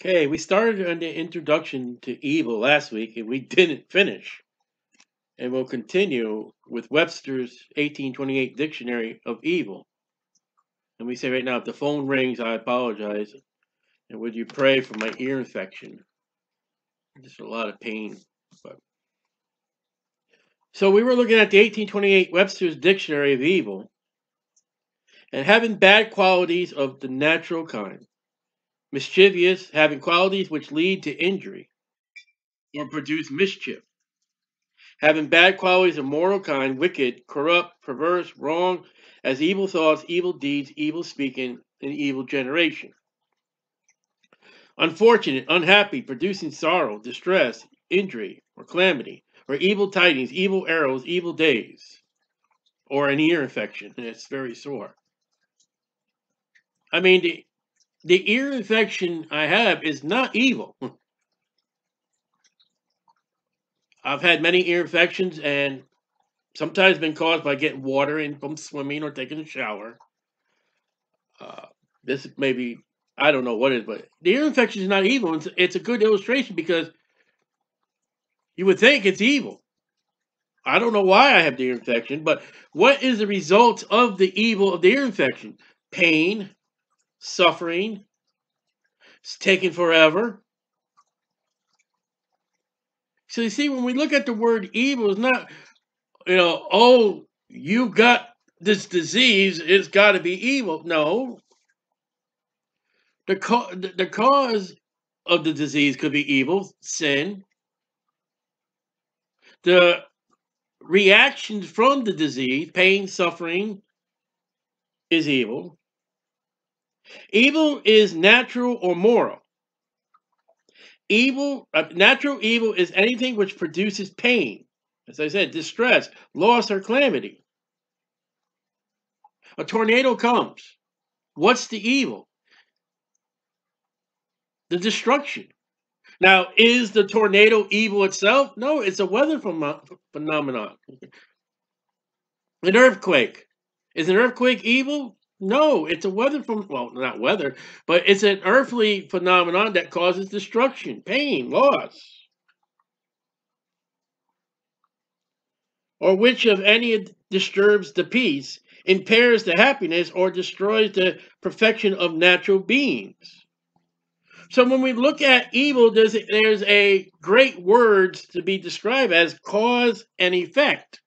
Okay, we started on the introduction to evil last week and we didn't finish. And we'll continue with Webster's 1828 Dictionary of Evil. And we say right now, if the phone rings, I apologize. And would you pray for my ear infection? Just a lot of pain. But so we were looking at the 1828 Webster's Dictionary of Evil and having bad qualities of the natural kind mischievous, having qualities which lead to injury or produce mischief, having bad qualities of moral kind, wicked, corrupt, perverse, wrong, as evil thoughts, evil deeds, evil speaking, and evil generation. Unfortunate, unhappy, producing sorrow, distress, injury, or calamity, or evil tidings, evil arrows, evil days, or an ear infection, and it's very sore. I mean, the, the ear infection I have is not evil. I've had many ear infections and sometimes been caused by getting water in from swimming or taking a shower. Uh, this maybe I don't know what it is, but the ear infection is not evil. It's, it's a good illustration because you would think it's evil. I don't know why I have the ear infection, but what is the result of the evil of the ear infection? Pain, suffering. It's taking forever. So you see, when we look at the word evil, it's not, you know, oh, you got this disease, it's got to be evil. No. The, the cause of the disease could be evil, sin. The reactions from the disease, pain, suffering, is evil. Evil is natural or moral. Evil, uh, natural evil is anything which produces pain. As I said, distress, loss, or calamity. A tornado comes. What's the evil? The destruction. Now, is the tornado evil itself? No, it's a weather ph phenomenon. An earthquake. Is an earthquake evil? No, it's a weather from well, not weather, but it's an earthly phenomenon that causes destruction, pain, loss. Or which of any disturbs the peace, impairs the happiness, or destroys the perfection of natural beings. So when we look at evil, there's a, there's a great words to be described as cause and effect.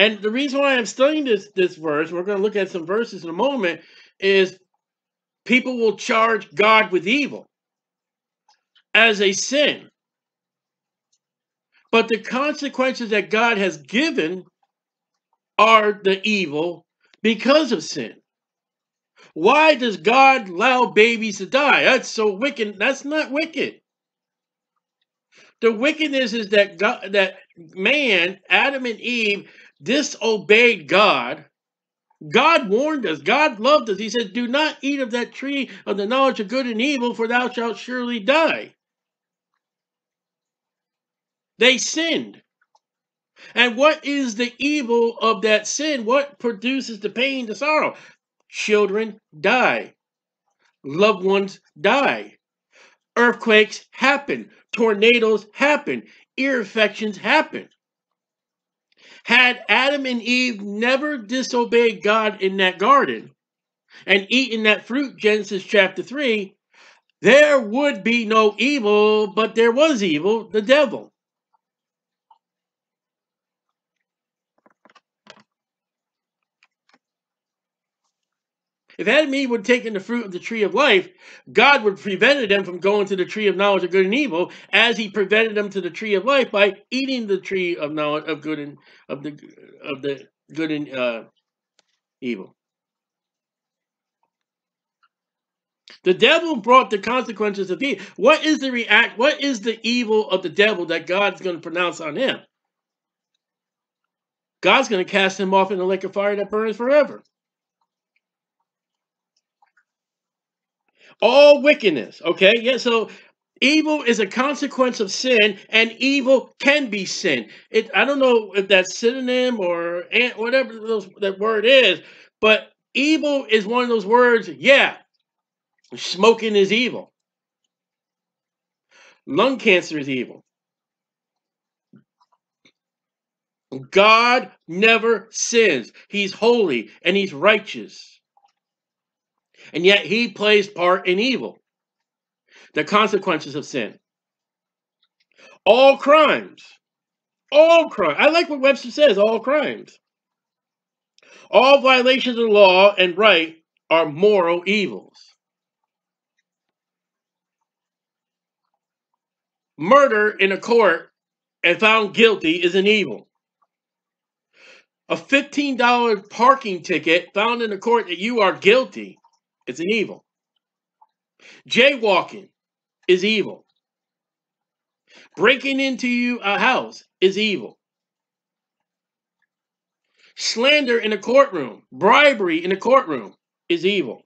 And the reason why I'm studying this this verse, we're going to look at some verses in a moment, is people will charge God with evil as a sin. But the consequences that God has given are the evil because of sin. Why does God allow babies to die? That's so wicked. That's not wicked. The wickedness is that God, that man, Adam and Eve, disobeyed God, God warned us. God loved us. He said, Do not eat of that tree of the knowledge of good and evil, for thou shalt surely die. They sinned. And what is the evil of that sin? What produces the pain, the sorrow? Children die. Loved ones die. Earthquakes happen. Tornadoes happen. Ear infections happen. Had Adam and Eve never disobeyed God in that garden and eaten that fruit, Genesis chapter 3, there would be no evil, but there was evil, the devil. If Adam and Eve would have taken the fruit of the tree of life, God would have prevented them from going to the tree of knowledge of good and evil, as He prevented them to the tree of life by eating the tree of knowledge of good and of the of the good and uh, evil. The devil brought the consequences of evil. What is the react? What is the evil of the devil that God's going to pronounce on him? God's going to cast him off in the lake of fire that burns forever. All wickedness. Okay, yeah. So evil is a consequence of sin, and evil can be sin. It I don't know if that's synonym or whatever those, that word is, but evil is one of those words. Yeah, Smoking is evil. Lung cancer is evil. God never sins. He's holy and he's righteous. And yet he plays part in evil. The consequences of sin. All crimes. All crimes. I like what Webster says, all crimes. All violations of law and right are moral evils. Murder in a court and found guilty is an evil. A $15 parking ticket found in a court that you are guilty is an evil. Jaywalking is evil. Breaking into you a house is evil. Slander in a courtroom, bribery in a courtroom is evil.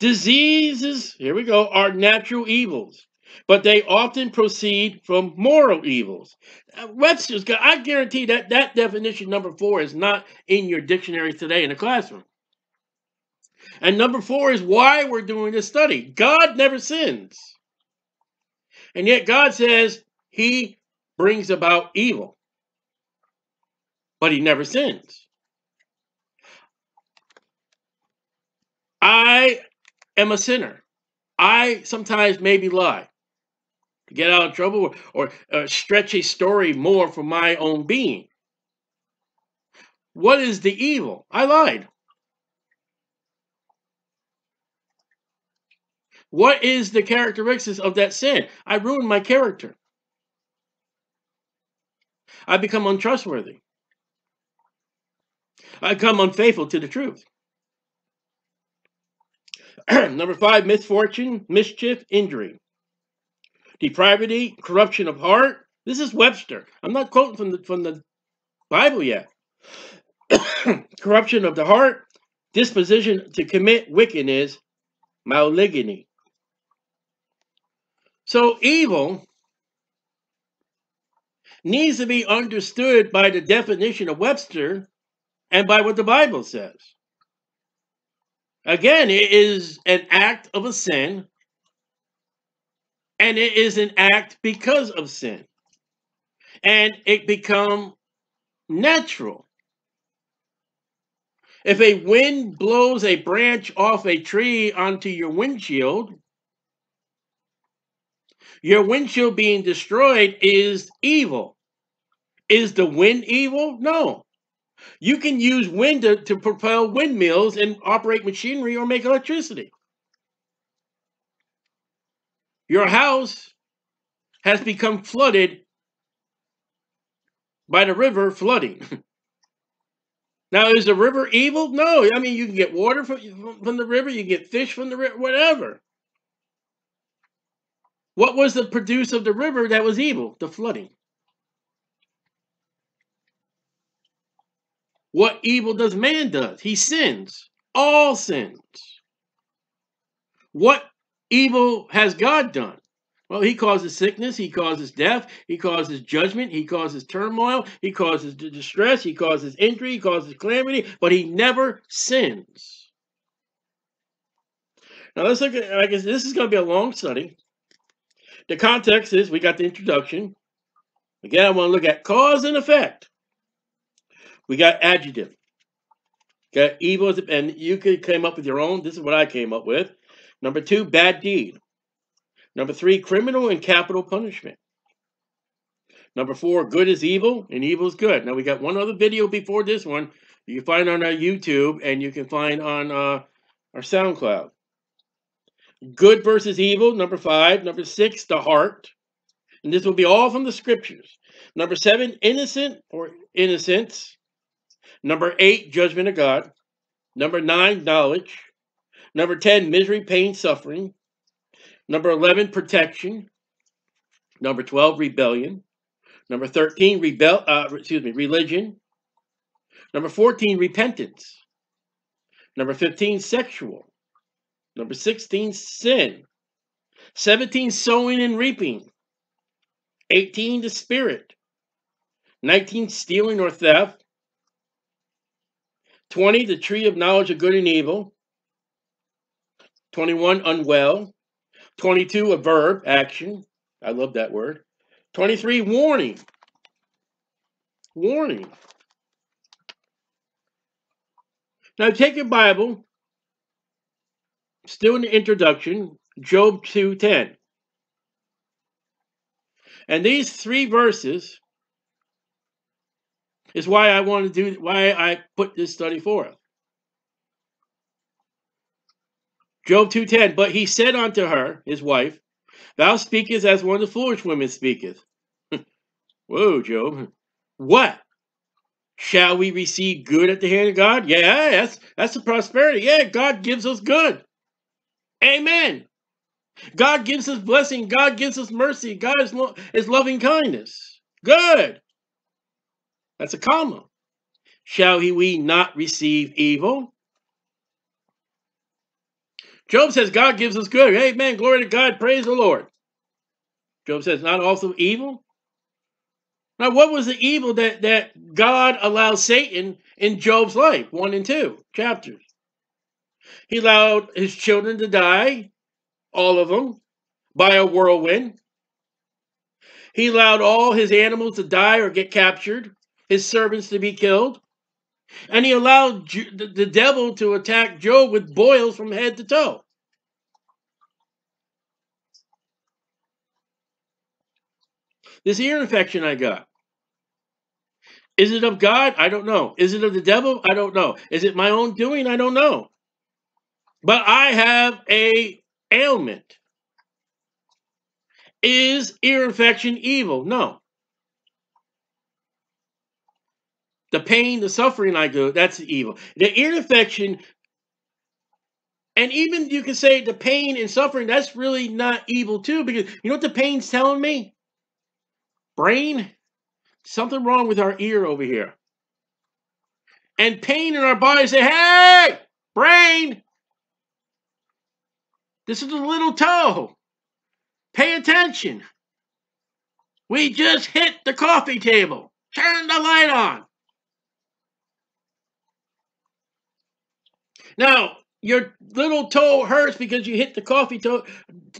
Diseases, here we go, are natural evils but they often proceed from moral evils. Uh, Webster's, I guarantee that that definition number four is not in your dictionary today in the classroom. And number four is why we're doing this study. God never sins. And yet God says he brings about evil, but he never sins. I am a sinner. I sometimes maybe lie to get out of trouble or, or uh, stretch a story more for my own being. What is the evil? I lied. What is the characteristics of that sin? I ruin my character. I become untrustworthy. I become unfaithful to the truth. Number five, misfortune, mischief, injury depravity, corruption of heart. This is Webster. I'm not quoting from the from the Bible yet. corruption of the heart, disposition to commit wickedness, malignity. So evil needs to be understood by the definition of Webster and by what the Bible says. Again, it is an act of a sin and it is an act because of sin and it become natural if a wind blows a branch off a tree onto your windshield your windshield being destroyed is evil is the wind evil no you can use wind to, to propel windmills and operate machinery or make electricity your house has become flooded by the river flooding. now, is the river evil? No. I mean, you can get water from, from the river, you get fish from the river, whatever. What was the produce of the river that was evil? The flooding. What evil does man does? He sins. All sins. What evil has God done? Well, he causes sickness, he causes death, he causes judgment, he causes turmoil, he causes distress, he causes injury, he causes calamity, but he never sins. Now let's look at, I guess this is going to be a long study. The context is we got the introduction. Again, I want to look at cause and effect. We got adjective. Got evil, and you could come up with your own. This is what I came up with. Number two, bad deed. Number three, criminal and capital punishment. Number four, good is evil and evil is good. Now we got one other video before this one you can find on our YouTube and you can find on uh, our SoundCloud. Good versus evil, number five. Number six, the heart. And this will be all from the scriptures. Number seven, innocent or innocence. Number eight, judgment of God. Number nine, knowledge. Number 10, misery, pain, suffering. Number 11, protection. Number 12, rebellion. Number 13, rebel, uh, excuse me, religion. Number 14, repentance. Number 15, sexual. Number 16, sin. 17, sowing and reaping. 18, the spirit. 19, stealing or theft. 20, the tree of knowledge of good and evil. 21, unwell. 22, a verb, action. I love that word. 23, warning. Warning. Now take your Bible, still in the introduction, Job 2:10. And these three verses is why I want to do why I put this study forth. Job 2:10, but he said unto her, his wife, Thou speakest as one of the foolish women speaketh. Whoa, Job. What? Shall we receive good at the hand of God? Yeah, that's that's the prosperity. Yeah, God gives us good. Amen. God gives us blessing. God gives us mercy. God is, lo- is loving kindness. Good. That's a comma. Shall he, we not receive evil? Job says God gives us good. Amen. Glory to God. Praise the Lord. Job says, not also evil. Now, what was the evil that, that God allowed Satan in Job's life? One and two chapters. He allowed his children to die, all of them, by a whirlwind. He allowed all his animals to die or get captured, his servants to be killed. And he allowed the devil to attack Job with boils from head to toe. This ear infection I got. Is it of God? I don't know. Is it of the devil? I don't know. Is it my own doing? I don't know. But I have a ailment. Is ear infection evil? No. The pain, the suffering I go, that's evil. The ear infection, and even you can say the pain and suffering, that's really not evil too, because you know what the pain's telling me? Brain, something wrong with our ear over here. And pain in our body say, hey, brain, this is a little toe. Pay attention. We just hit the coffee table. Turn the light on. Now, your little toe hurts because you hit the coffee to-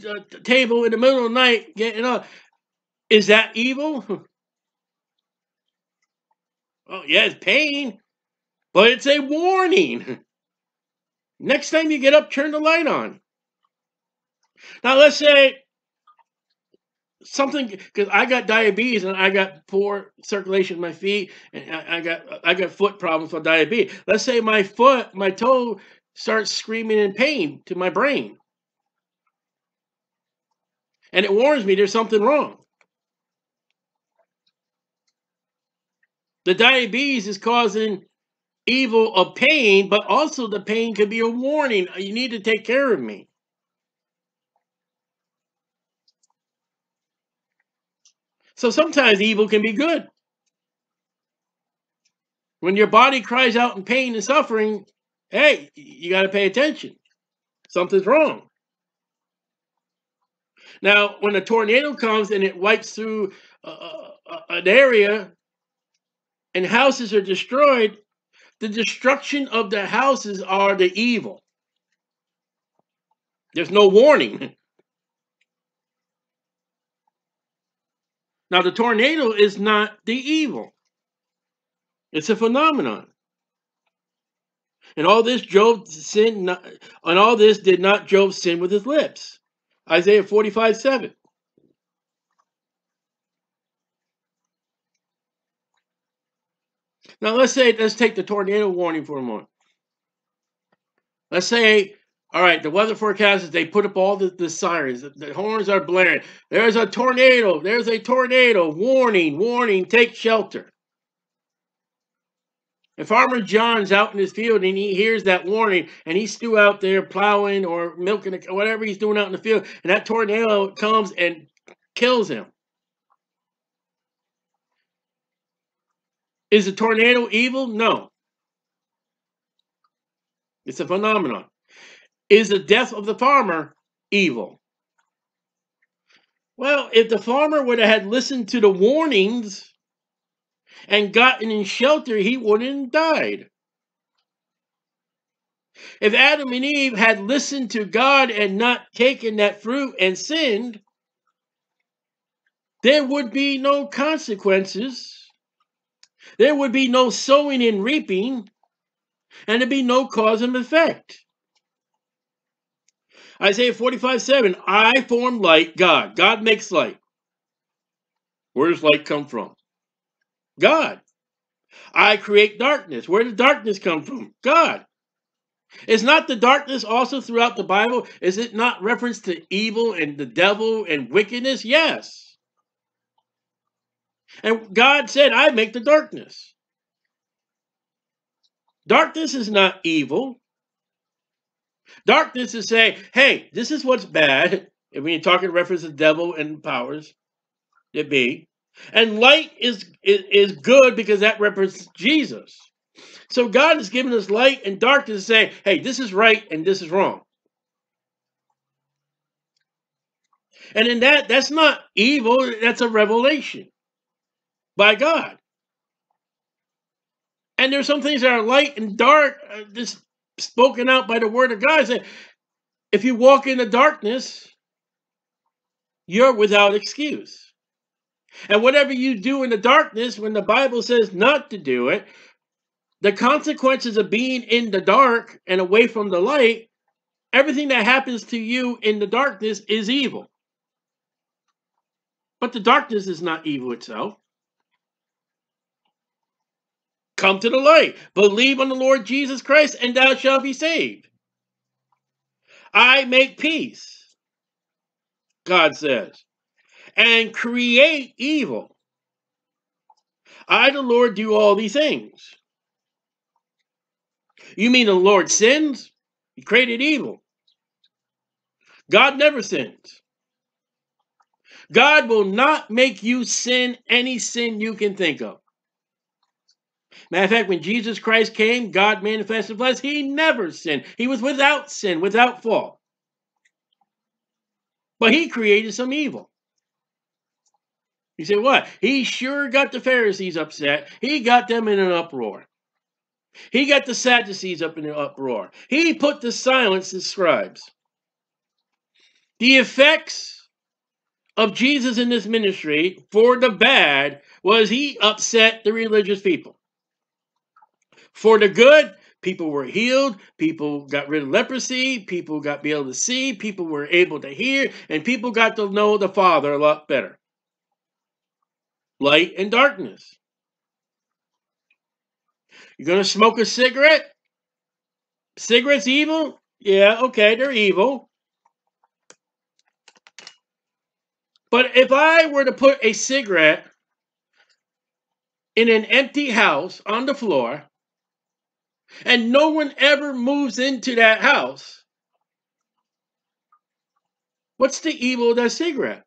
uh, t- table in the middle of the night getting up. Is that evil? Oh, yeah, it's pain, but it's a warning. Next time you get up, turn the light on. Now, let's say something because I got diabetes and I got poor circulation in my feet, and I, I got I got foot problems for diabetes. Let's say my foot, my toe starts screaming in pain to my brain, and it warns me there's something wrong. The diabetes is causing evil of pain, but also the pain could be a warning. You need to take care of me. So sometimes evil can be good. When your body cries out in pain and suffering, hey, you got to pay attention. Something's wrong. Now, when a tornado comes and it wipes through uh, uh, an area and houses are destroyed, the destruction of the houses are the evil. There's no warning. Now, the tornado is not the evil, it's a phenomenon. And all this Job not, and all this did not Job sin with his lips. Isaiah 45 7. Now let's say let's take the tornado warning for a moment. Let's say, all right, the weather forecasters they put up all the, the sirens, the, the horns are blaring. There's a tornado, there's a tornado, warning, warning, take shelter. And Farmer John's out in his field and he hears that warning and he's still out there plowing or milking or whatever he's doing out in the field, and that tornado comes and kills him. Is a tornado evil? No. It's a phenomenon. Is the death of the farmer evil? Well, if the farmer would have had listened to the warnings and gotten in shelter, he wouldn't have died. If Adam and Eve had listened to God and not taken that fruit and sinned, there would be no consequences. There would be no sowing and reaping, and there'd be no cause and effect. Isaiah 45 7, I form light, God. God makes light. Where does light come from? God. I create darkness. Where does darkness come from? God. Is not the darkness also throughout the Bible? Is it not reference to evil and the devil and wickedness? Yes. And God said, I make the darkness. Darkness is not evil. Darkness is saying, hey, this is what's bad. When you're talking reference to devil and powers, it be. And light is, is, is good because that represents Jesus. So God has given us light and darkness saying, hey, this is right and this is wrong. And in that, that's not evil, that's a revelation by God. And there's some things that are light and dark, uh, just spoken out by the word of God. Say, if you walk in the darkness, you're without excuse. And whatever you do in the darkness, when the Bible says not to do it, the consequences of being in the dark and away from the light, everything that happens to you in the darkness is evil. But the darkness is not evil itself. Come to the light, believe on the Lord Jesus Christ, and thou shalt be saved. I make peace, God says, and create evil. I, the Lord, do all these things. You mean the Lord sins? He created evil. God never sins. God will not make you sin any sin you can think of. Matter of fact, when Jesus Christ came, God manifested flesh, he never sinned. He was without sin, without fault. But he created some evil. You say, what? He sure got the Pharisees upset. He got them in an uproar. He got the Sadducees up in an uproar. He put to silence the scribes. The effects of Jesus in this ministry for the bad was he upset the religious people. For the good, people were healed, people got rid of leprosy, people got be able to see, people were able to hear, and people got to know the Father a lot better. Light and darkness. You're going to smoke a cigarette? Cigarettes evil? Yeah, okay, they're evil. But if I were to put a cigarette in an empty house on the floor, and no one ever moves into that house, what's the evil of that cigarette?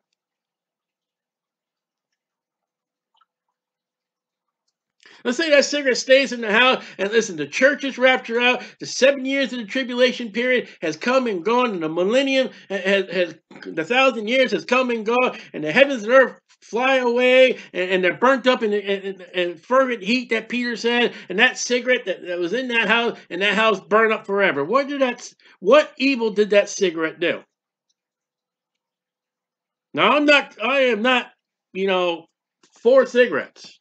Let's say that cigarette stays in the house, and listen, the church is raptured out. The seven years of the tribulation period has come and gone, and the millennium has, has the thousand years has come and gone, and the heavens and earth fly away, and, and they're burnt up in, in, in, fervent heat that Peter said, and that cigarette that, that was in that house, and that house burned up forever. What did that? What evil did that cigarette do? Now I'm not. I am not. You know, for cigarettes.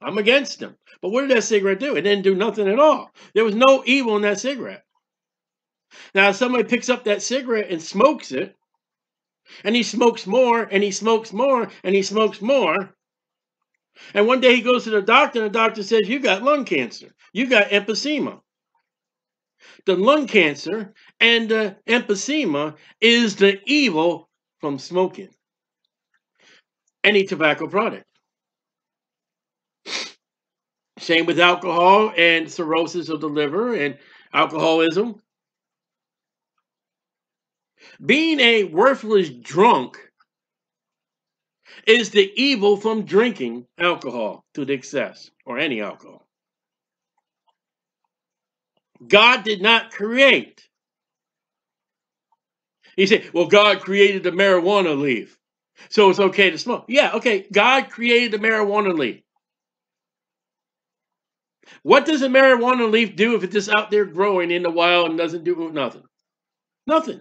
I'm against them. But what did that cigarette do? It didn't do nothing at all. There was no evil in that cigarette. Now, if somebody picks up that cigarette and smokes it, and he smokes more, and he smokes more, and he smokes more, and one day he goes to the doctor, and the doctor says, You got lung cancer. You got emphysema. The lung cancer and the emphysema is the evil from smoking any tobacco product. Same with alcohol and cirrhosis of the liver and alcoholism. Being a worthless drunk is the evil from drinking alcohol to the excess or any alcohol. God did not create. He said, well, God created the marijuana leaf, so it's okay to smoke. Yeah, okay, God created the marijuana leaf. What does a marijuana leaf do if it's just out there growing in the wild and doesn't do nothing? Nothing.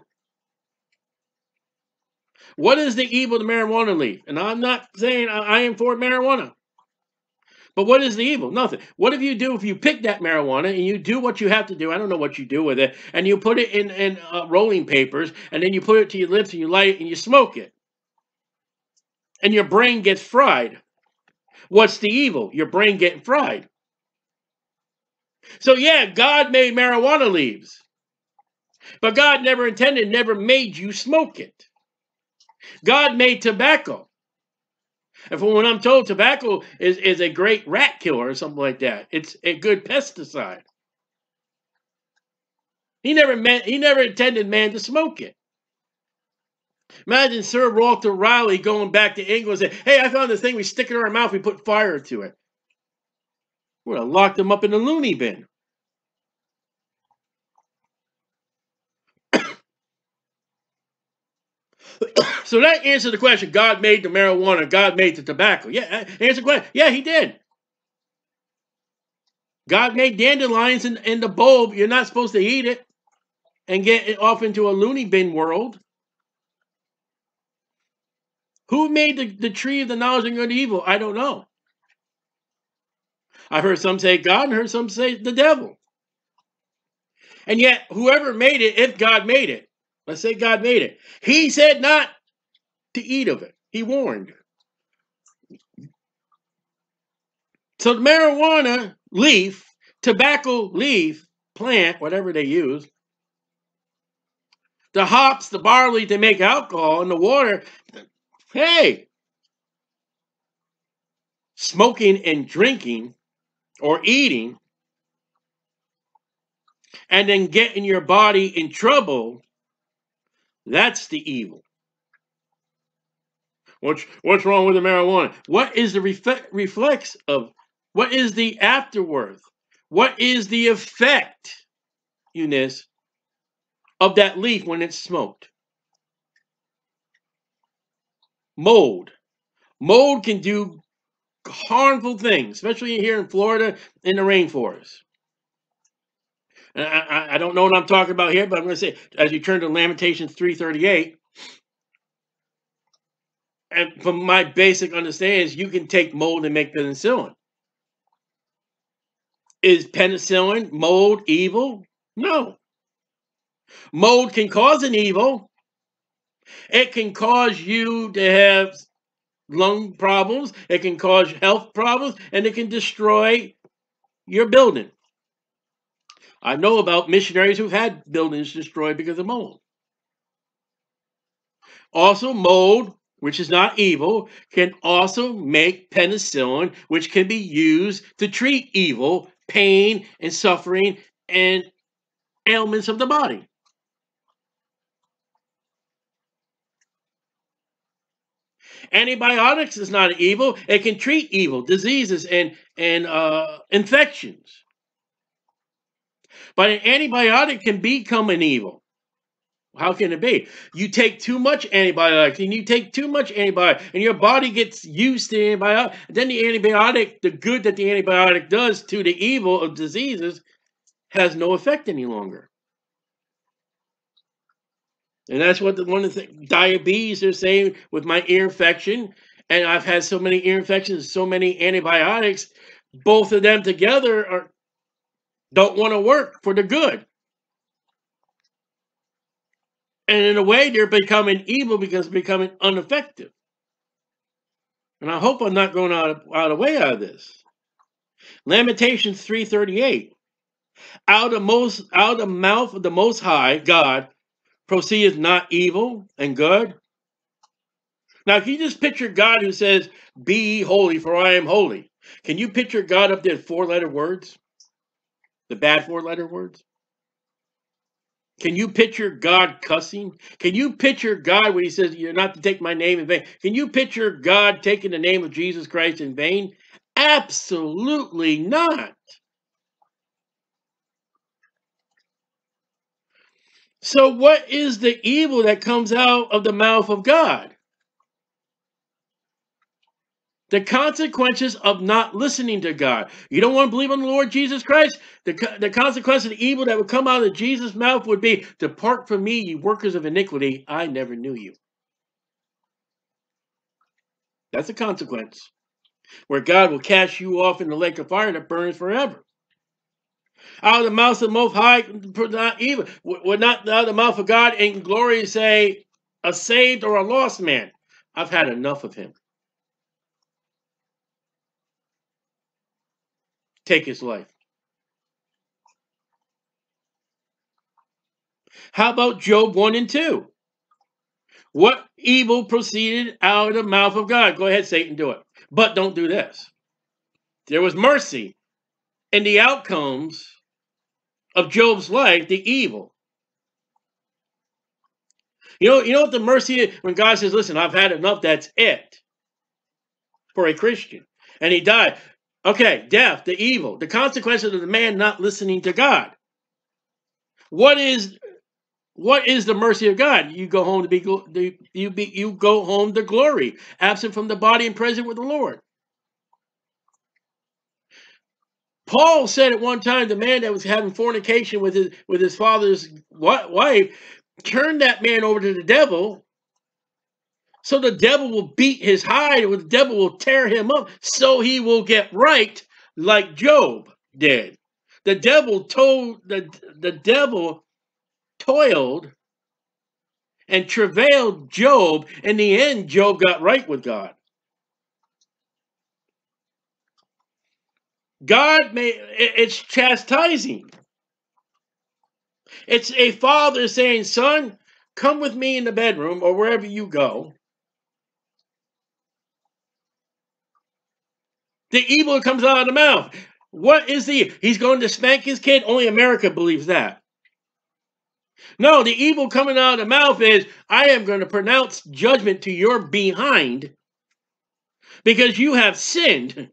What is the evil of the marijuana leaf? And I'm not saying I am for marijuana. But what is the evil? Nothing. What if you do if you pick that marijuana and you do what you have to do? I don't know what you do with it, and you put it in in uh, rolling papers, and then you put it to your lips and you light it and you smoke it, and your brain gets fried. What's the evil? Your brain getting fried. So yeah, God made marijuana leaves, but God never intended, never made you smoke it. God made tobacco. And from what I'm told, tobacco is, is a great rat killer or something like that. It's a good pesticide. He never meant he never intended man to smoke it. Imagine Sir Walter Raleigh going back to England and saying, Hey, I found this thing, we stick it in our mouth, we put fire to it. We would have locked him up in the loony bin. So that answers the question. God made the marijuana. God made the tobacco. Yeah, answer the question. Yeah, he did. God made dandelions in, in the bulb. You're not supposed to eat it and get it off into a loony bin world. Who made the, the tree of the knowledge of good and evil? I don't know. I've heard some say God and heard some say the devil. And yet, whoever made it, if God made it, let's say God made it, he said not to eat of it. He warned. So marijuana leaf, tobacco leaf, plant, whatever they use, the hops, the barley to make alcohol, and the water, hey, smoking and drinking or eating and then getting your body in trouble, that's the evil. What's what's wrong with the marijuana? What is the refle- reflex of? What is the afterworth? What is the effect, Eunice, of that leaf when it's smoked? Mold. Mold can do harmful things, especially here in Florida in the rainforest. I, I, don't know what I'm talking about here, but I'm going to say, as you turn to Lamentations 338, and from my basic understanding, you can take mold and make penicillin. Is penicillin mold evil? No. Mold can cause an evil. It can cause you to have lung problems, it can cause health problems, and it can destroy your building. I know about missionaries who've had buildings destroyed because of mold. Also, mold, which is not evil, can also make penicillin, which can be used to treat evil, pain, and suffering, and ailments of the body. Antibiotics is not evil. It can treat evil, diseases, and, and uh, infections. But an antibiotic can become an evil. How can it be? You take too much antibiotics and you take too much antibiotic and your body gets used to antibiotic. Then the antibiotic, the good that the antibiotic does to the evil of diseases has no effect any longer. And that's what the, one of the diabetes are saying with my ear infection. And I've had so many ear infections, so many antibiotics. Both of them together are don't want to work for the good. And in a way, they're becoming evil because becoming ineffective. And I hope I'm not going out of, out of way out of this. Lamentations 3:38. Out of most out of mouth of the most high God proceedeth not evil and good? Now, can you just picture God who says, Be holy, for I am holy? Can you picture God up there four letter words? The bad four letter words? Can you picture God cussing? Can you picture God when he says, You're not to take my name in vain? Can you picture God taking the name of Jesus Christ in vain? Absolutely not. So, what is the evil that comes out of the mouth of God? The consequences of not listening to God. You don't want to believe on the Lord Jesus Christ? The, the consequence of the evil that would come out of Jesus' mouth would be, Depart from me, you workers of iniquity. I never knew you. That's a consequence. Where God will cast you off in the lake of fire that burns forever. Out of the mouth of the Most High, not even would not out of the mouth of God in glory say, a saved or a lost man. I've had enough of him. Take his life. How about Job 1 and 2? What evil proceeded out of the mouth of God? Go ahead, Satan, do it. But don't do this. There was mercy in the outcomes of Job's life, the evil. You know, you know what the mercy is? When God says, listen, I've had enough, that's it for a Christian. And he died. Okay, death, the evil, the consequences of the man not listening to God. What is what is the mercy of God? You go home to be you be you go home to glory, absent from the body and present with the Lord. Paul said at one time the man that was having fornication with his with his father's wife turned that man over to the devil so the devil will beat his hide, or the devil will tear him up, so he will get right like Job did. The devil told the, the devil toiled and travailed Job. In the end, Job got right with God. God may it's chastising. It's a father saying, son, come with me in the bedroom or wherever you go. The evil comes out of the mouth. What is the? He's going to spank his kid. Only America believes that. No, the evil coming out of the mouth is, I am going to pronounce judgment to your behind because you have sinned.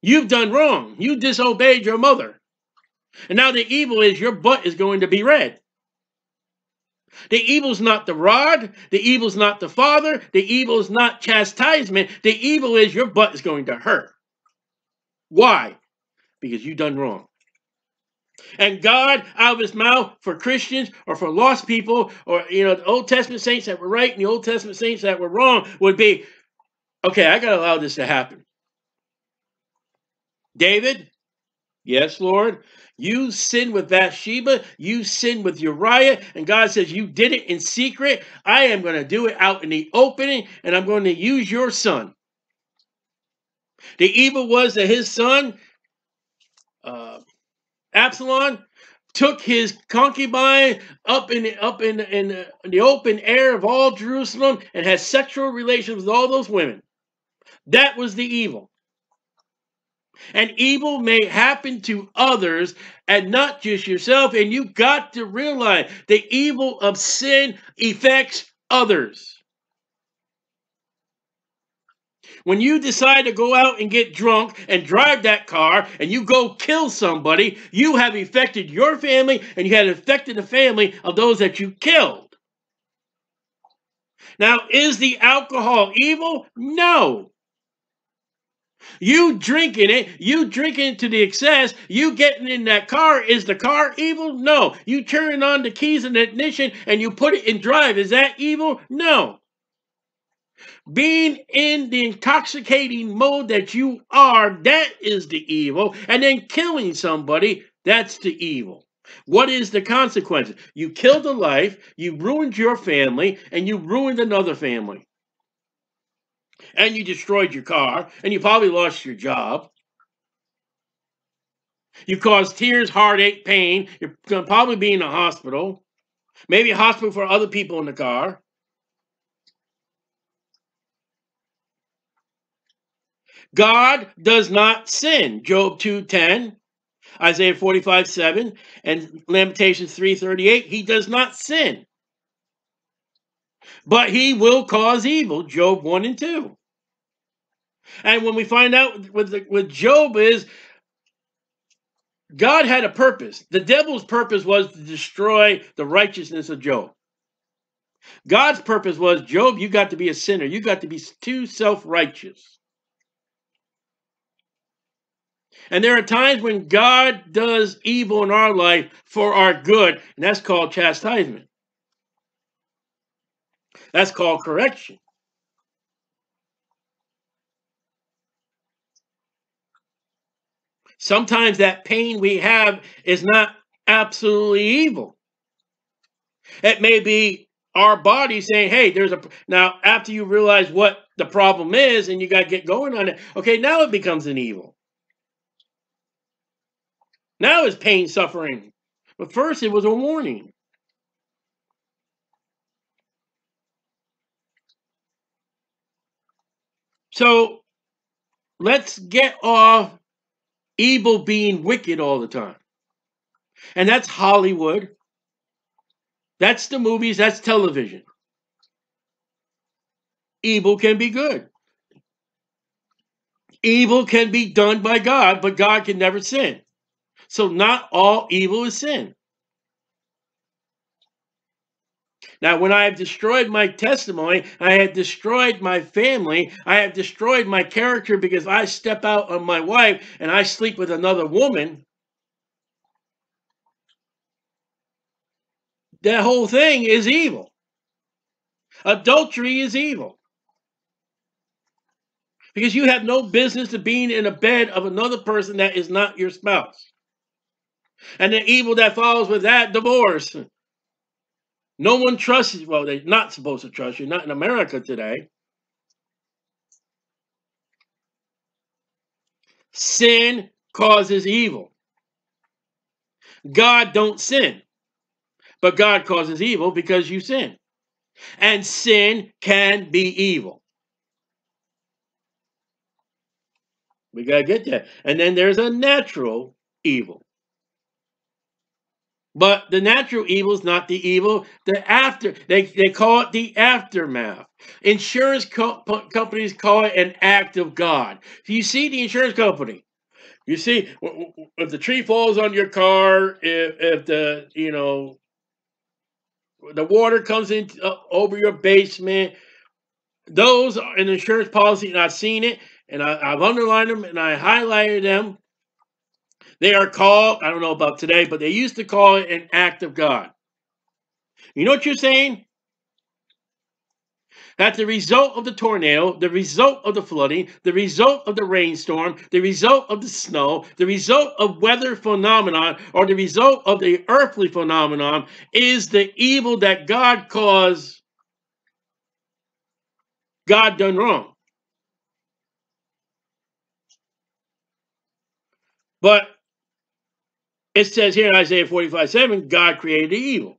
You've done wrong. You disobeyed your mother. And now the evil is your butt is going to be red. The evil's not the rod. The evil's not the father. The evil's not chastisement. The evil is your butt is going to hurt. Why? Because you done wrong. And God, out of his mouth for Christians or for lost people, or you know, the Old Testament saints that were right and the Old Testament saints that were wrong, would be, okay, I gotta allow this to happen. David, yes, Lord, you sinned with Bathsheba. You sinned with Uriah. And God says, You did it in secret. I am going to do it out in the opening, and I'm going to use your son. The evil was that his son, uh, Absalom, took his concubine up in the, up in, in, the, in the open air of all Jerusalem and had sexual relations with all those women. That was the evil and evil may happen to others and not just yourself. And you've got to realize the evil of sin affects others. When you decide to go out and get drunk and drive that car and you go kill somebody, you have affected your family and you have affected the family of those that you killed. Now, is the alcohol evil? No. You drinking it, you drinking to the excess, you getting in that car, is the car evil? No. You turning on the keys and the ignition and you put it in drive, is that evil? No. Being in the intoxicating mode that you are, that is the evil. And then killing somebody, that's the evil. What is the consequence? You killed a life, you ruined your family, and you ruined another family and you destroyed your car, and you probably lost your job. You caused tears, heartache, pain. You're going to probably be in a hospital, maybe a hospital for other people in the car. God does not sin. Job 2:10, Isaiah 45, 7, and Lamentations 3:38. He does not sin. But he will cause evil. Job 1 and 2. And when we find out with, the, with Job is God had a purpose. The devil's purpose was to destroy the righteousness of Job. God's purpose was, Job, you got to be a sinner. You got to be too self righteous. And there are times when God does evil in our life for our good, and that's called chastisement. That's called correction. Sometimes that pain we have is not absolutely evil. It may be our body saying, hey, there's a. Now, after you realize what the problem is and you got to get going on it, okay, now it becomes an evil. Now it's pain, suffering. But first, it was a warning. So let's get off evil being wicked all the time. And that's Hollywood. That's the movies, that's television. Evil can be good. Evil can be done by God, but God can never sin. So not all evil is sin. Now, when I have destroyed my testimony, I have destroyed my family, I have destroyed my character because I step out on my wife and I sleep with another woman. That whole thing is evil. Adultery is evil. Because you have no business to being in a bed of another person that is not your spouse. And the evil that follows with that, divorce. No one trusts you. Well, they're not supposed to trust you, not in America today. Sin causes evil. God don't sin. But God causes evil because you sin. And sin can be evil. We got to get that. And then there's a natural evil. But the natural evil is not the evil. The after they, they call it the aftermath. Insurance co companies call it an act of God. If you see the insurance company, you see if the tree falls on your car, if, if the you know the water comes in uh, over your basement, those are an insurance policy, and I've seen it, and I, I've underlined them and I highlighted them they are called, I don't know about today, but they used to call it an act of God. You know what you're saying? That the result of the tornado, the result of the flooding, the result of the rainstorm, the result of the snow, the result of weather phenomenon, or the result of the earthly phenomenon is the evil that God caused God done wrong. But it says here in Isaiah 45 7, God created the evil.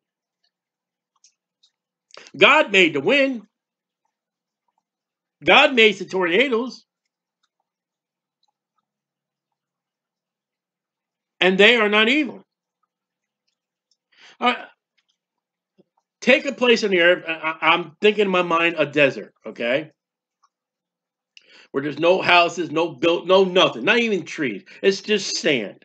God made the wind. God made the tornadoes. And they are not evil. Uh, take a place on the earth. I'm thinking in my mind a desert, okay? Where there's no houses, no built, no nothing, not even trees. It's just sand.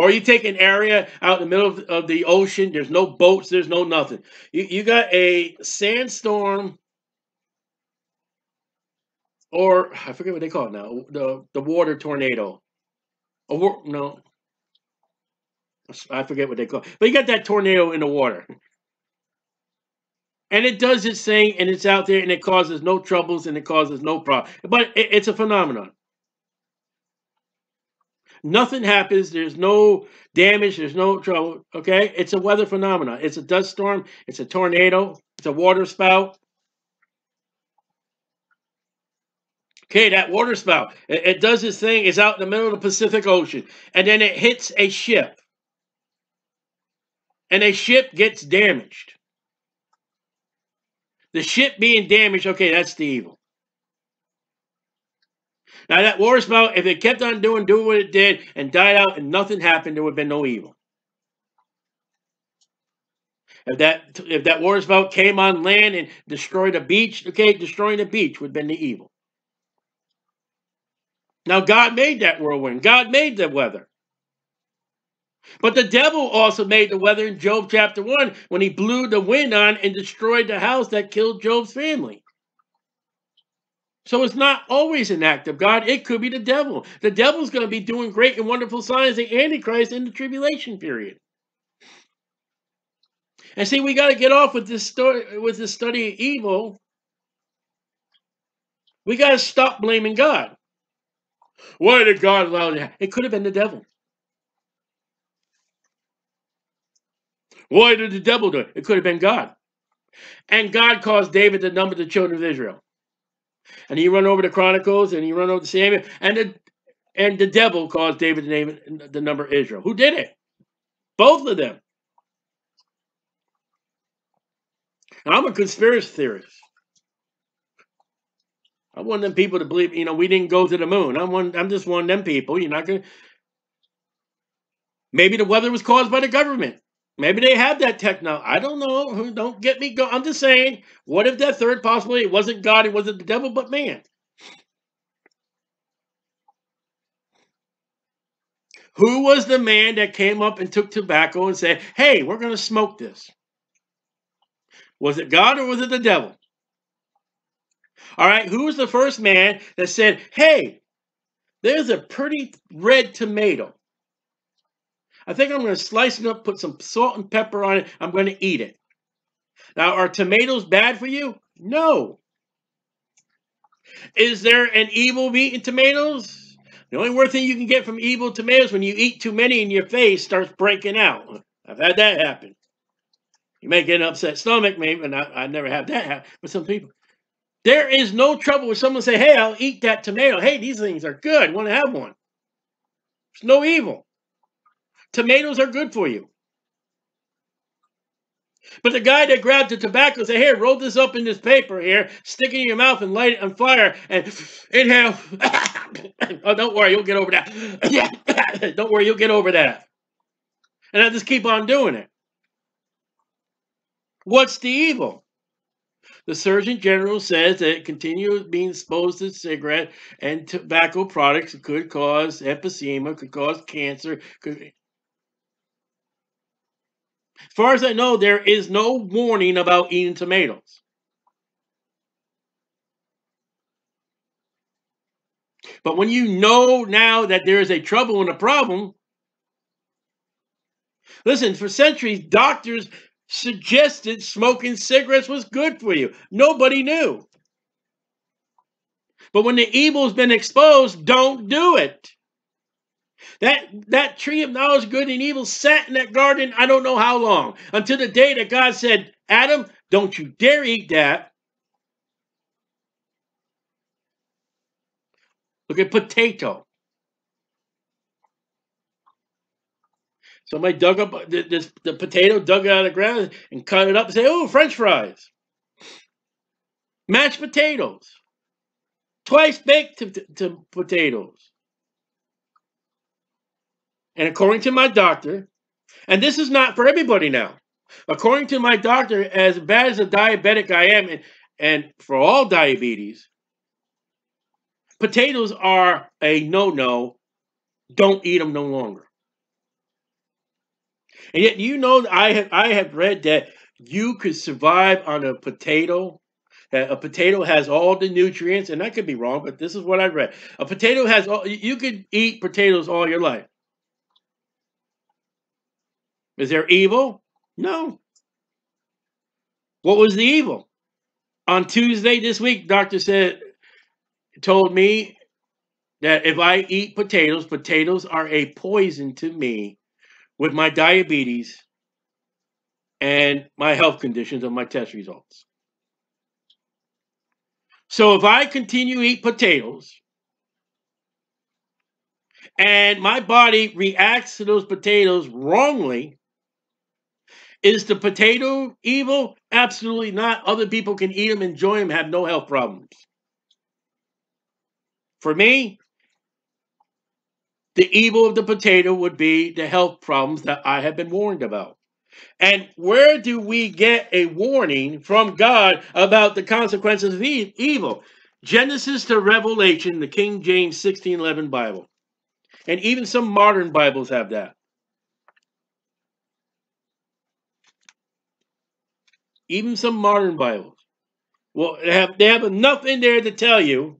Or you take an area out in the middle of, of the ocean, there's no boats, there's no nothing. You, you got a sandstorm, or I forget what they call it now, the, the water tornado. Or, no, I forget what they call it. But you got that tornado in the water. And it does its thing, and it's out there, and it causes no troubles, and it causes no problem. But it, it's a phenomenon. Nothing happens. There's no damage. There's no trouble. Okay. It's a weather phenomenon. It's a dust storm. It's a tornado. It's a water spout. Okay, that water spout. It, it does its thing. It's out in the middle of the Pacific Ocean. And then it hits a ship. And a ship gets damaged. The ship being damaged, okay, that's the evil. Now that water spout, if it kept on doing doing what it did and died out and nothing happened, there would have been no evil. If that if that spout came on land and destroyed a beach, okay, destroying the beach would have been the evil. Now God made that whirlwind. God made the weather. But the devil also made the weather in Job chapter 1 when he blew the wind on and destroyed the house that killed Job's family. So it's not always an act of God. It could be the devil. The devil's going to be doing great and wonderful signs, the Antichrist in the tribulation period. And see, we got to get off with this story, with this study of evil. We got to stop blaming God. Why did God allow that? It could have been the devil. Why did the devil do it? It could have been God. And God caused David to number the children of Israel. And he run over the Chronicles and he run over the Samuel. And the, and the devil caused David to name the number Israel. Who did it? Both of them. I'm a conspiracy theorist. One of them people to believe, you know, we didn't go to the moon. I'm one. I'm just one of them people. You're not gonna. Maybe the weather was caused by the government. Maybe they have that technology. I don't know. Don't get me go. I'm just saying. What if that third possibility it wasn't God, it wasn't the devil, but man? Who was the man that came up and took tobacco and said, "Hey, we're going to smoke this"? Was it God or was it the devil? All right, who was the first man that said, hey, there's a pretty red tomato. I think I'm going to slice it up, put some salt and pepper on it. I'm going to eat it. Now, are tomatoes bad for you? No. Is there an evil meat in tomatoes? The only worst thing you can get from evil tomatoes when you eat too many and your face starts breaking out. I've had that happen. You may get an upset stomach, maybe, and I, I never have that happen with some people. There is no trouble with someone say, hey, I'll eat that tomato. Hey, these things are good. Want to have one. There's no evil. Tomatoes are good for you. But the guy that grabbed the tobacco said, here, roll this up in this paper here, stick it in your mouth and light it on fire and inhale. oh, don't worry, you'll get over that. don't worry, you'll get over that. And I just keep on doing it. What's the evil? The Surgeon General says that continuous being exposed to cigarette and tobacco products could cause emphysema, could cause cancer. Could... As far as I know, there is no warning about eating tomatoes. But when you know now that there is a trouble and a problem, listen, for centuries, doctors suggested smoking cigarettes was good for you. Nobody knew. But when the evil's been exposed, don't do it. That that tree of knowledge, good and evil, sat in that garden. I don't know how long until the day that God said, "Adam, don't you dare eat that." Look at potato. Somebody dug up this the potato, dug it out of the ground, and cut it up and say, "Oh, French fries, mashed potatoes, twice baked to, to, to potatoes." And according to my doctor, and this is not for everybody now. According to my doctor, as bad as a diabetic I am, and, and for all diabetes, potatoes are a no-no. Don't eat them no longer. And yet, you know, I have I have read that you could survive on a potato. a potato has all the nutrients, and I could be wrong, but this is what I read. A potato has all. You could eat potatoes all your life. Is there evil? No. What was the evil? On Tuesday this week, doctor said, told me that if I eat potatoes, potatoes are a poison to me with my diabetes and my health conditions and my test results. So if I continue to eat potatoes and my body reacts to those potatoes wrongly, is the potato evil? Absolutely not. Other people can eat them, enjoy them, have no health problems. For me, the evil of the potato would be the health problems that I have been warned about. And where do we get a warning from God about the consequences of evil? Genesis to Revelation, the King James 1611 Bible. And even some modern Bibles have that. Even some modern Bibles, well, they have, they have enough in there to tell you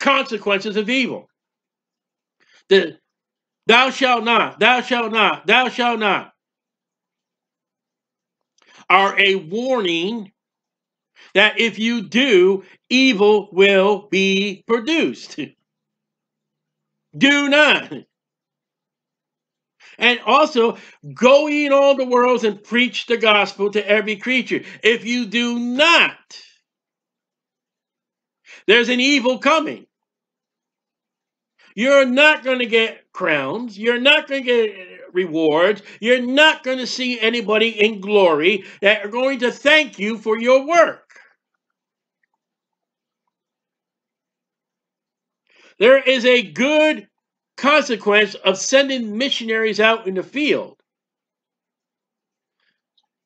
consequences of evil. The thou shalt not, thou shalt not, thou shalt not are a warning that if you do, evil will be produced. do not. And also, go in all the worlds and preach the gospel to every creature. If you do not, there's an evil coming. You're not going to get crowns. You're not going to get uh, rewards. You're not going to see anybody in glory that are going to thank you for your work. There is a good consequence of sending missionaries out in the field.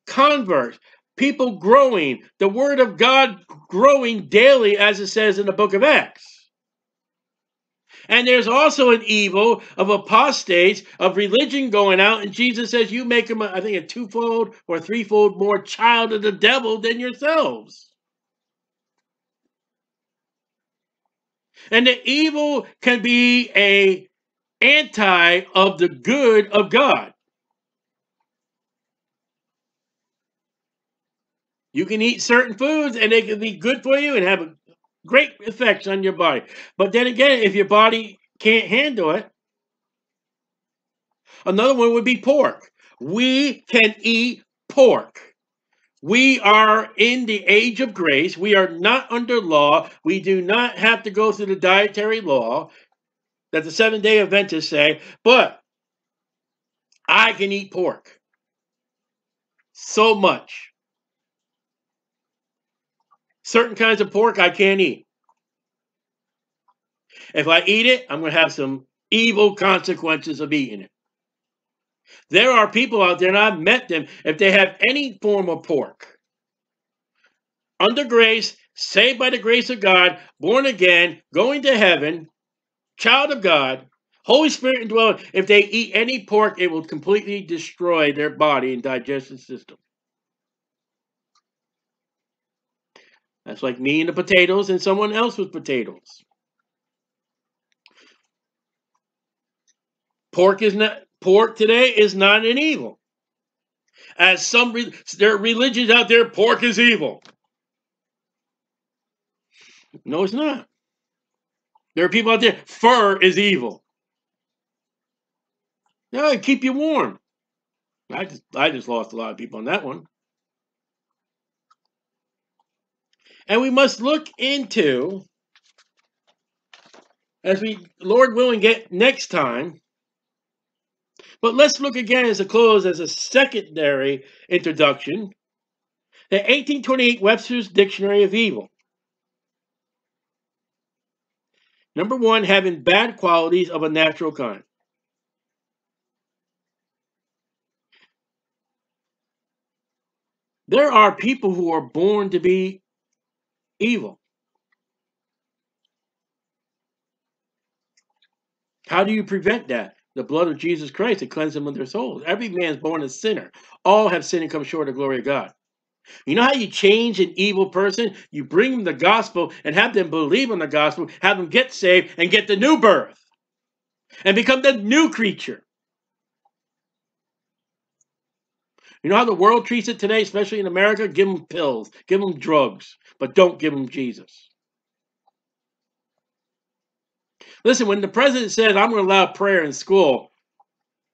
Converts, people growing, the word of God growing daily, as it says in the book of Acts. And there's also an evil of apostates, of religion going out. And Jesus says, You make them, I think, a twofold or threefold more child of the devil than yourselves. And the evil can be a anti of the good of God. You can eat certain foods and they can be good for you and have a great effects on your body. But then again, if your body can't handle it, another one would be pork. We can eat pork. We are in the age of grace. We are not under law. We do not have to go through the dietary law that the seven day Adventists say, but I can eat pork so much. Certain kinds of pork I can't eat. If I eat it, I'm going to have some evil consequences of eating it. There are people out there, and I've met them, if they have any form of pork, under grace, saved by the grace of God, born again, going to heaven, child of God, Holy Spirit indwelling, if they eat any pork, it will completely destroy their body and digestive system. That's like me and the potatoes and someone else with potatoes. Pork is not pork today is not an evil. As some there are religions out there, pork is evil. No, it's not. There are people out there, fur is evil. Yeah, keep you warm. I just I just lost a lot of people on that one. And we must look into, as we, Lord willing, get next time. But let's look again as a close, as a secondary introduction, the 1828 Webster's Dictionary of Evil. Number one, having bad qualities of a natural kind. There are people who are born to be evil. How do you prevent that? The blood of Jesus Christ to cleanse them of their souls. Every man is born a sinner. All have sinned and come short of the glory of God. You know how you change an evil person? You bring them the gospel and have them believe in the gospel, have them get saved and get the new birth and become the new creature. You know how the world treats it today, especially in America? Give them pills, give them drugs, but don't give them Jesus. Listen, when the president says, I'm going to allow prayer in school,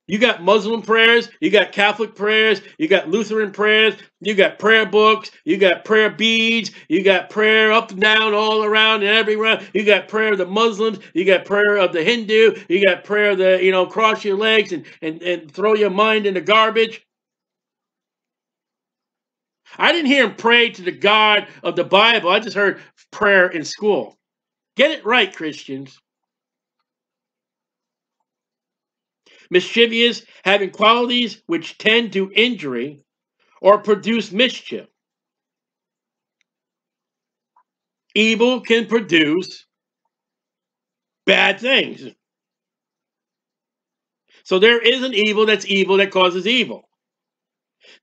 you got Muslim prayers, you got Catholic prayers, you got Lutheran prayers, you got prayer books, you got prayer beads, you got prayer up and down, all around and everywhere. You got prayer of the Muslims, you got prayer of the Hindu, you got prayer the, you know, cross your legs and, and, and throw your mind in the garbage. I didn't hear him pray to the God of the Bible. I just heard prayer in school. Get it right, Christians. Mischievous, having qualities which tend to injury or produce mischief. Evil can produce bad things. So there is an evil that's evil that causes evil.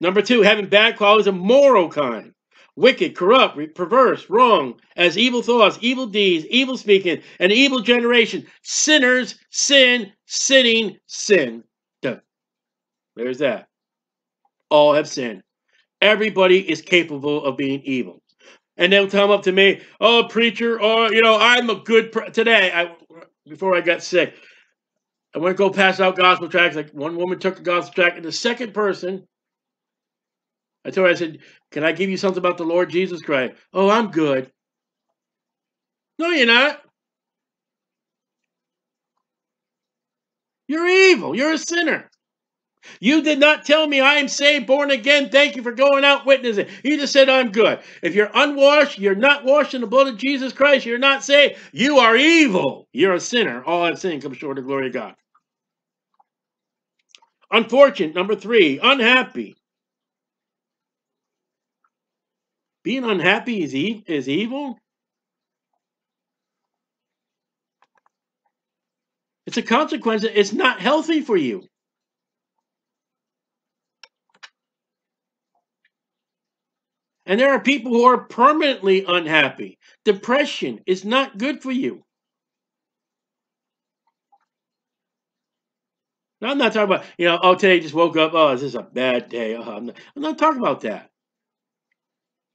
Number two, having bad qualities of moral kind. Wicked, corrupt, perverse, wrong, as evil thoughts, evil deeds, evil speaking, an evil generation. Sinners, sin, sinning, sin. There's that. All have sinned. Everybody is capable of being evil. And they'll come up to me, oh, preacher, or, you know, I'm a good, today, I, before I got sick, I went to go pass out gospel tracts. Like one woman took a gospel tract, and the second person I told her, I said, Can I give you something about the Lord Jesus Christ? Oh, I'm good. No, you're not. You're evil. You're a sinner. You did not tell me I am saved, born again. Thank you for going out witnessing. You just said I'm good. If you're unwashed, you're not washed in the blood of Jesus Christ, you're not saved. You are evil. You're a sinner. All I've sinned comes short of the glory of God. Unfortunate, number three, unhappy. Being unhappy is, e- is evil? It's a consequence. It's not healthy for you. And there are people who are permanently unhappy. Depression is not good for you. Now, I'm not talking about, you know, oh, today just woke up, oh, this is a bad day. Oh, I'm, not, I'm not talking about that.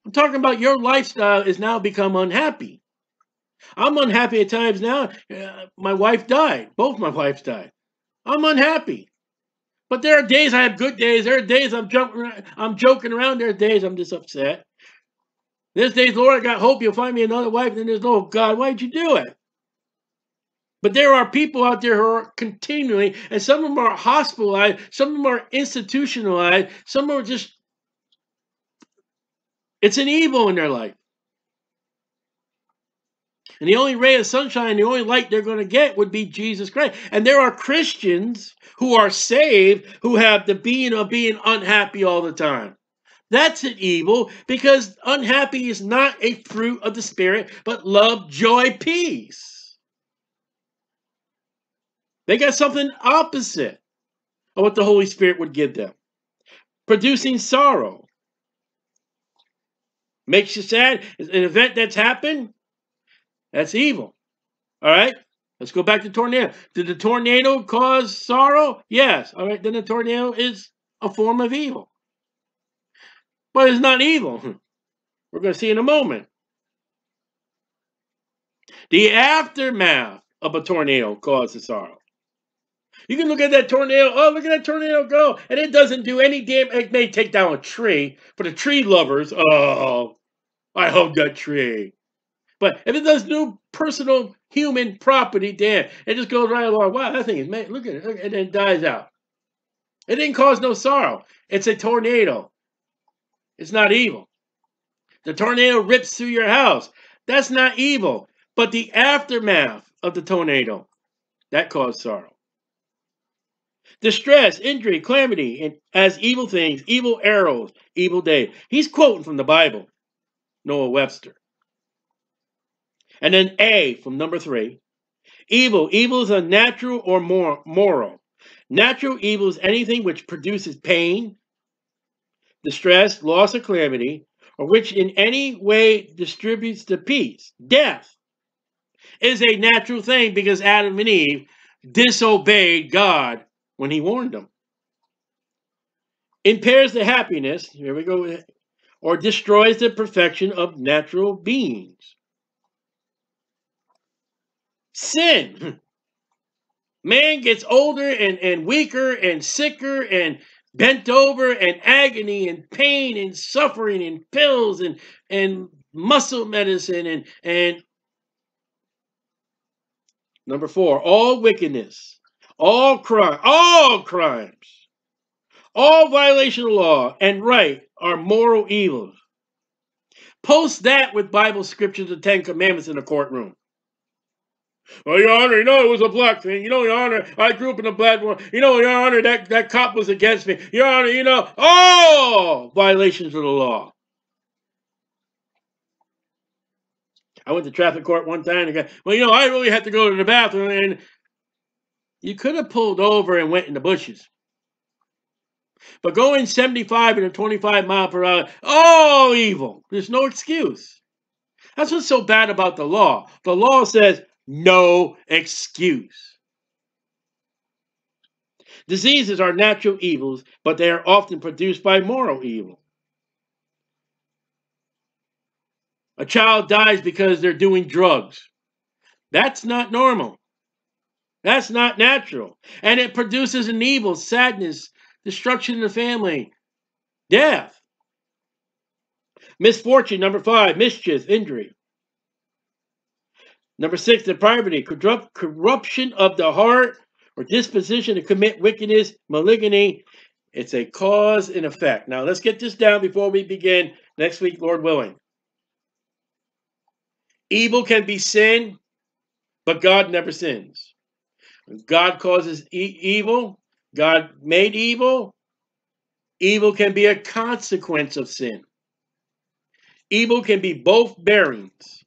I'm talking about your lifestyle is now become unhappy. I'm unhappy at times now. Uh, my wife died. Both my wives died. I'm unhappy. But there are days I have good days. There are days I'm joking. I'm joking around. There are days I'm just upset. There's days, Lord, I got hope you'll find me another wife. And then there's, oh God, why'd you do it? But there are people out there who are continually, and some of them are hospitalized, some of them are institutionalized, some of are just it's an evil in their life. And the only ray of sunshine, the only light they're going to get would be Jesus Christ. And there are Christians who are saved who have the being of being unhappy all the time. That's an evil because unhappy is not a fruit of the Spirit, but love, joy, peace. They got something opposite of what the Holy Spirit would give them, producing sorrow makes you sad, an event that's happened, that's evil. All right? Let's go back to tornado. Did the tornado cause sorrow? Yes. All right, then the tornado is a form of evil. But it's not evil. Hmm. We're going to see in a moment. The aftermath of a tornado causes sorrow. You can look at that tornado. Oh, look at that tornado go. And it doesn't do any damage. It may take down a tree, For the tree lovers, oh, I hug that tree. But if it does no personal human property damn, it just goes right along. Wow, that thing is man, look at it, look, and then dies out. It didn't cause no sorrow. It's a tornado. It's not evil. The tornado rips through your house. That's not evil. But the aftermath of the tornado, that caused sorrow. Distress, injury, calamity, and as evil things, evil arrows, evil day. He's quoting from the Bible. Noah Webster. And then A from number three. Evil. Evil is a natural or more moral. Natural evil is anything which produces pain, distress, loss, or calamity, or which in any way distributes the peace. Death is a natural thing because Adam and Eve disobeyed God when he warned them. Impairs the happiness. Here we go or destroys the perfection of natural beings. Sin. Man gets older and, and weaker and sicker and bent over and agony and pain and suffering and pills and, and muscle medicine and, and number four, all wickedness, all crime, all crimes, all violation of law and right are moral evils. Post that with Bible scriptures, the Ten Commandments in the courtroom. Well, Your Honor, you know it was a black thing. You know, Your Honor, I grew up in a black world. You know, Your Honor, that, that cop was against me. Your Honor, you know, oh, violations of the law. I went to traffic court one time and got, well, you know, I really had to go to the bathroom. And you could have pulled over and went in the bushes. But going 75 and a 25 mile per hour, oh, evil. There's no excuse. That's what's so bad about the law. The law says no excuse. Diseases are natural evils, but they are often produced by moral evil. A child dies because they're doing drugs. That's not normal. That's not natural. And it produces an evil, sadness, destruction in the family, death. Misfortune, number five, mischief, injury. Number six, depravity, corrupt, corruption of the heart or disposition to commit wickedness, malignity. It's a cause and effect. Now, let's get this down before we begin next week, Lord willing. Evil can be sin, but God never sins. God causes e evil, God made evil. Evil can be a consequence of sin. Evil can be both bearings.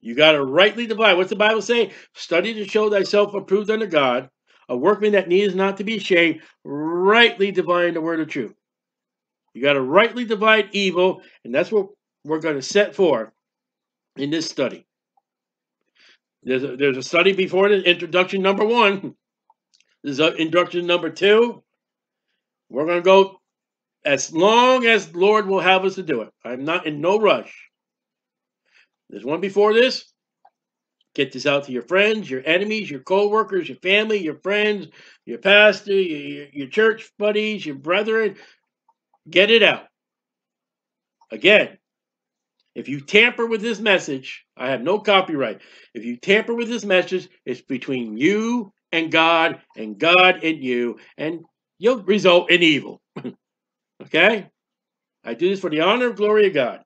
You got to rightly divide. What's the Bible say? Study to show thyself approved unto God, a workman that needs not to be ashamed, rightly dividing the word of truth. You got to rightly divide evil, and that's what we're going to set for in this study. There's a, there's a study before the introduction number one. There's a introduction number two. We're going to go as long as Lord will have us to do it. I'm not in no rush. There's one before this. Get this out to your friends, your enemies, your co-workers, your family, your friends, your pastor, your, your church buddies, your brethren. Get it out. Again, if you tamper with this message, I have no copyright. If you tamper with this message, it's between you and God and God and you, and you'll result in evil. okay? I do this for the honor and glory of God.